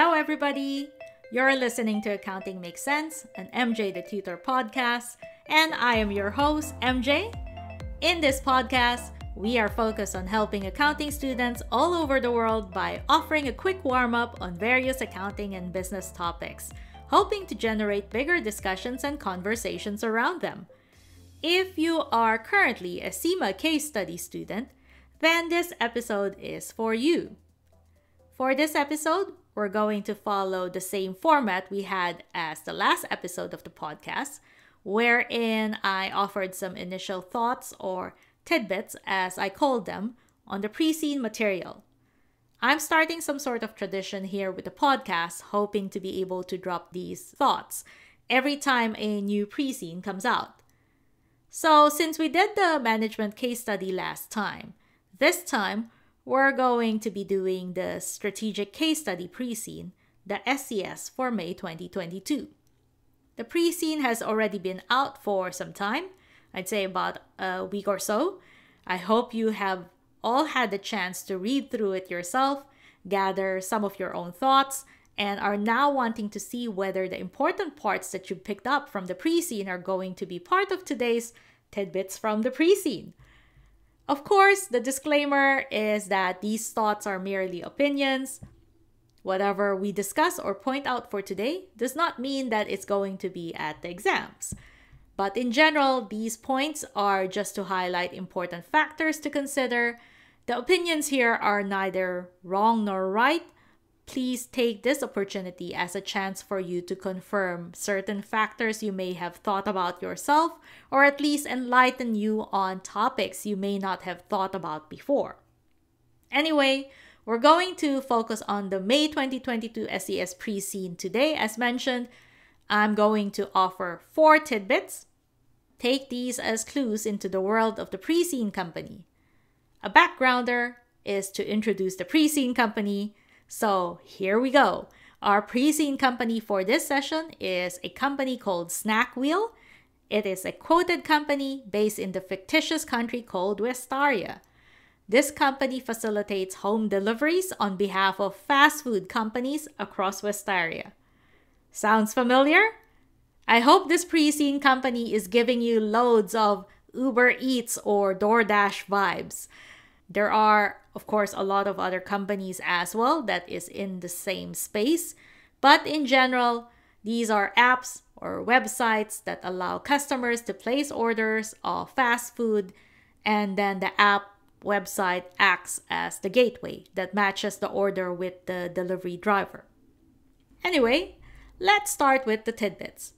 Hello, everybody. You're listening to Accounting Makes Cents, an MJ the Tutor podcast, and I am your host, MJ. In this podcast, we are focused on helping accounting students all over the world by offering a quick warm up on various accounting and business topics, hoping to generate bigger discussions and conversations around them. If you are currently a CIMA case study student, then this episode is for you. For this episode, we're going to follow the same format we had as the last episode of the podcast, wherein I offered some initial thoughts or tidbits, as I called them, on the pre seen material. I'm starting some sort of tradition here with the podcast, hoping to be able to drop these thoughts every time a new pre seen comes out. So, since we did the management case study last time, this time we're going to be doing the strategic case study pre seen, the SCS, for May 2022. The pre seen has already been out for some time, I'd say about a week or so. I hope you have all had the chance to read through it yourself, gather some of your own thoughts, and are now wanting to see whether the important parts that you picked up from the pre seen are going to be part of today's tidbits from the pre seen. Of course, the disclaimer is that these thoughts are merely opinions. Whatever we discuss or point out for today does not mean that it's going to be at the exams. But in general, these points are just to highlight important factors to consider. The opinions here are neither wrong nor right. Please take this opportunity as a chance for you to confirm certain factors you may have thought about yourself, or at least enlighten you on topics you may not have thought about before. Anyway, we're going to focus on the May 2022 SCS pre seen today. As mentioned, I'm going to offer four tidbits Take these as clues into the world of the pre seen company. A backgrounder is to introduce the pre seen company. So here we go. Our pre seen company for this session is a company called Snack Wheel. It is a quoted company based in the fictitious country called Westaria. This company facilitates home deliveries on behalf of fast food companies across Westaria. Sounds familiar? I hope this pre seen company is giving you loads of Uber Eats or DoorDash vibes. There are, of course, a lot of other companies as well that is in the same space, but in general, these are apps or websites that allow customers to place orders of fast food, and then the app website acts as the gateway that matches the order with the delivery driver. Anyway, let's start with the tidbits.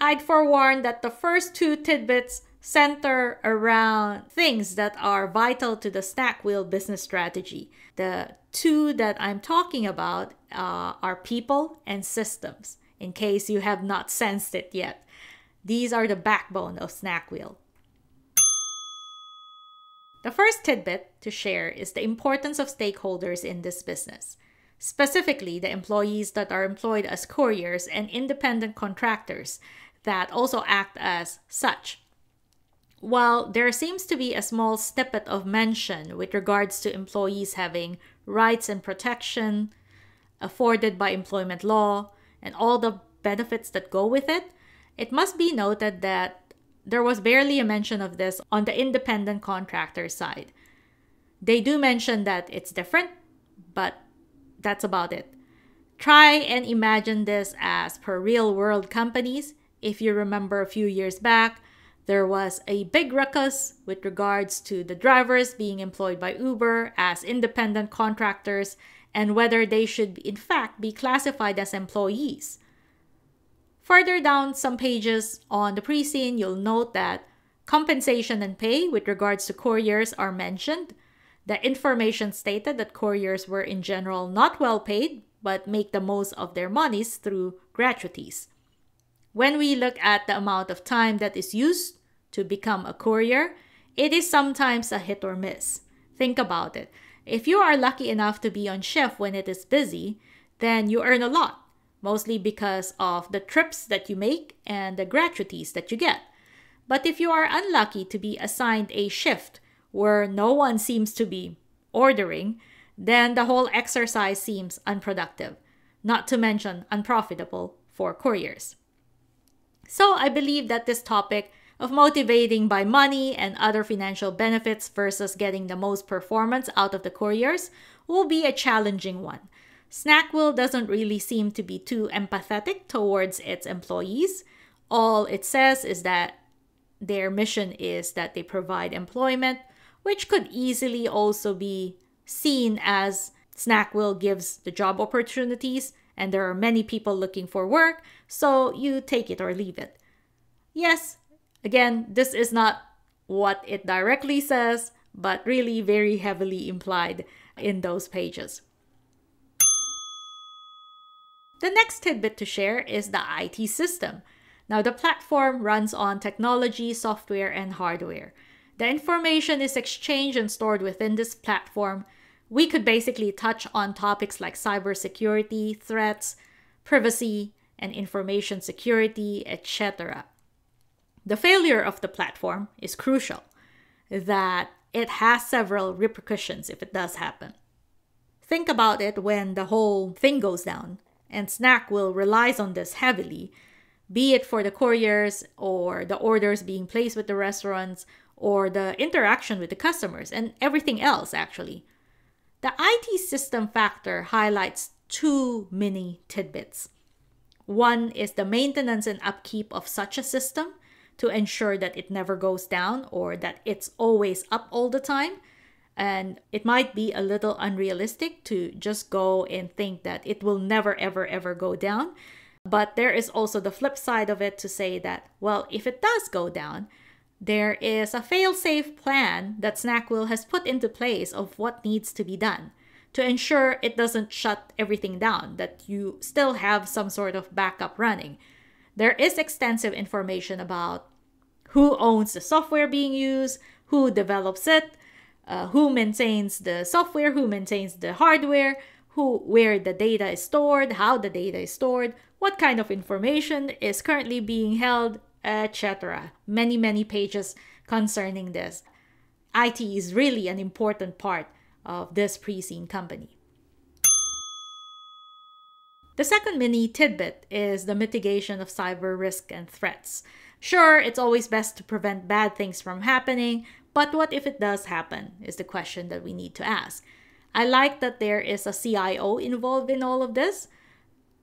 I'd forewarn that the first two tidbits center around things that are vital to the snack wheel business strategy. The two that I'm talking about uh, are people and systems, in case you have not sensed it yet. These are the backbone of Snack Wheel. The first tidbit to share is the importance of stakeholders in this business, specifically the employees that are employed as couriers and independent contractors that also act as such. While there seems to be a small snippet of mention with regards to employees having rights and protection afforded by employment law and all the benefits that go with it, it must be noted that there was barely a mention of this on the independent contractor side. They do mention that it's different, but that's about it. Try and imagine this as per real world companies if you remember a few years back, there was a big ruckus with regards to the drivers being employed by Uber as independent contractors and whether they should in fact be classified as employees. Further down some pages on the pre seen, you'll note that compensation and pay with regards to couriers are mentioned. The information stated that couriers were in general not well paid but make the most of their monies through gratuities. When we look at the amount of time that is used to become a courier, it is sometimes a hit or miss. Think about it. If you are lucky enough to be on shift when it is busy, then you earn a lot, mostly because of the trips that you make and the gratuities that you get. But if you are unlucky to be assigned a shift where no one seems to be ordering, then the whole exercise seems unproductive. not to mention unprofitable for couriers. So I believe that this topic of motivating by money and other financial benefits versus getting the most performance out of the couriers will be a challenging one. Snackwill doesn't really seem to be too empathetic towards its employees. All it says is that their mission is that they provide employment, which could easily also be seen as Snackwill gives the job opportunities and there are many people looking for work, so you take it or leave it. Yes, again, this is not what it directly says, but really very heavily implied in those pages. The next tidbit to share is the IT system. Now, the platform runs on technology, software, and hardware. The information is exchanged and stored within this platform. We could basically touch on topics like cybersecurity, threats, privacy, and information security, etc. The failure of the platform is crucial, that it has several repercussions if it does happen. Think about it when the whole thing goes down, and Snack will relies on this heavily be it for the couriers or the orders being placed with the restaurants or the interaction with the customers and everything else, actually. The IT system factor highlights two mini tidbits. One is the maintenance and upkeep of such a system to ensure that it never goes down or that it's always up all the time. And it might be a little unrealistic to just go and think that it will never, ever, ever go down but there is also the flip side of it to say that, well, if it does go down, there is a fail-safe plan that Snackwill has put into place of what needs to be done to ensure it doesn't shut everything down, that you still have some sort of backup running. There is extensive information about who owns the software being used, who develops it, uh, who maintains the software, who maintains the hardware, who where the data is stored, how the data is stored, what kind of information is currently being held, etc. Many, many pages concerning this. IT is really an important part of this pre-seen company. The second mini tidbit is the mitigation of cyber risk and threats. Sure, it's always best to prevent bad things from happening, but what if it does happen is the question that we need to ask. I like that there is a CIO involved in all of this,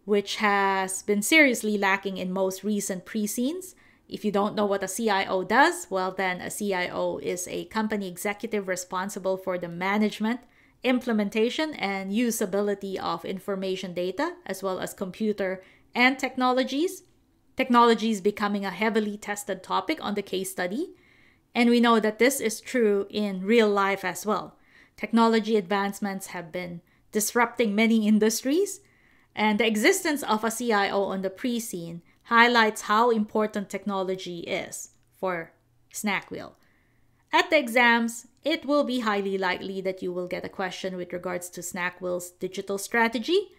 which has been seriously lacking in most recent pre seens. If you don't know what a CIO does, well, then a CIO is a company executive responsible for the management, implementation, and usability of information data, as well as computer and technologies. Technology is becoming a heavily tested topic on the case study, and we know that this is true in real life as well. Technology advancements have been disrupting many industries, and the existence of a CIO on the pre seen highlights how important technology is for Snackwill. At the exams, it will be highly likely that you will get a question with regards to Snackwill's digital strategy,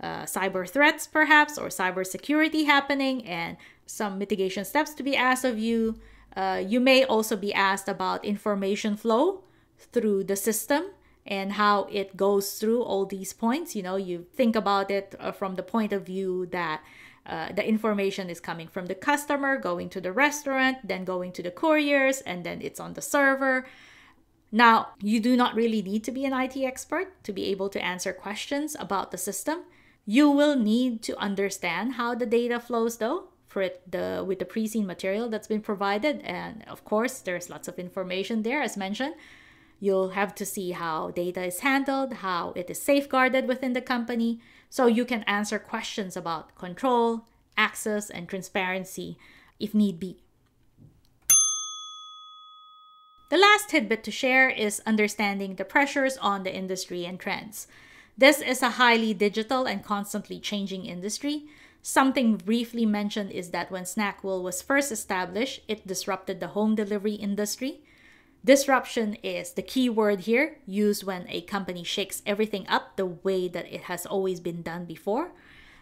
uh, cyber threats perhaps, or cyber security happening, and some mitigation steps to be asked of you. Uh, you may also be asked about information flow through the system and how it goes through all these points. You know, you think about it uh, from the point of view that uh, the information is coming from the customer, going to the restaurant, then going to the couriers, and then it's on the server. Now, you do not really need to be an IT expert to be able to answer questions about the system. You will need to understand how the data flows though for it the with the pre-seen material that's been provided and of course there's lots of information there as mentioned You'll have to see how data is handled, how it is safeguarded within the company, so you can answer questions about control, access, and transparency if need be. The last tidbit to share is understanding the pressures on the industry and trends. This is a highly digital and constantly changing industry. Something briefly mentioned is that when Snackwill was first established, it disrupted the home delivery industry. Disruption is the key word here, used when a company shakes everything up the way that it has always been done before.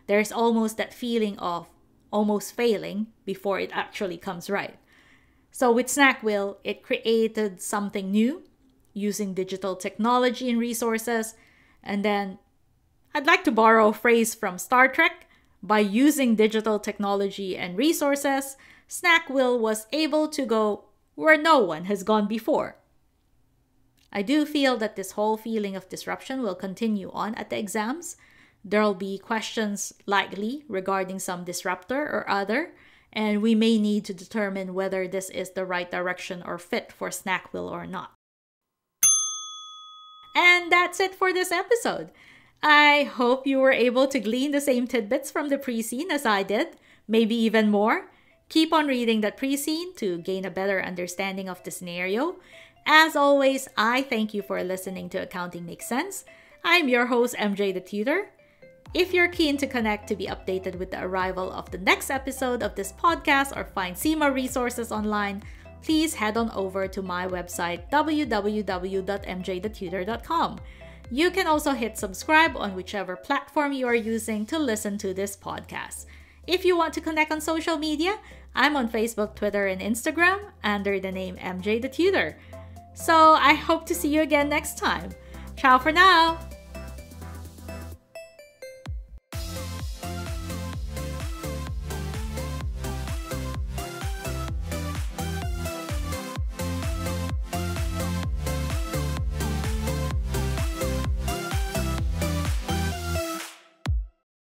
There's almost that feeling of almost failing before it actually comes right. So with Snackwill, it created something new using digital technology and resources, and then I'd like to borrow a phrase from Star Trek. By using digital technology and resources, Snackville was able to go where no one has gone before. I do feel that this whole feeling of disruption will continue on at the exams. There'll be questions likely regarding some disruptor or other, and we may need to determine whether this is the right direction or fit for Snackville or not. And that's it for this episode. I hope you were able to glean the same tidbits from the pre seen as I did, maybe even more. Keep on reading that pre seen to gain a better understanding of the scenario. As always, I thank you for listening to Accounting Makes Cents. I'm your host, MJ the Tutor. If you're keen to connect to be updated with the arrival of the next episode of this podcast or find CIMA resources online, please head on over to my website www.mjthetutor.com. You can also hit subscribe on whichever platform you are using to listen to this podcast. If you want to connect on social media, I'm on Facebook, Twitter, and Instagram under the name MJ the Tutor. So I hope to see you again next time. Ciao for now!